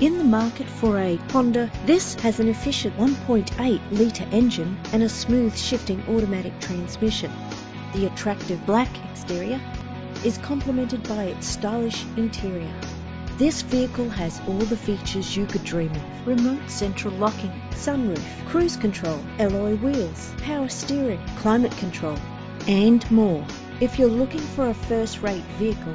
In the market for a Honda, this has an efficient 1.8 litre engine and a smooth shifting automatic transmission. The attractive black exterior is complemented by its stylish interior. This vehicle has all the features you could dream of. Remote central locking, sunroof, cruise control, alloy wheels, power steering, climate control, and more. If you're looking for a first-rate vehicle,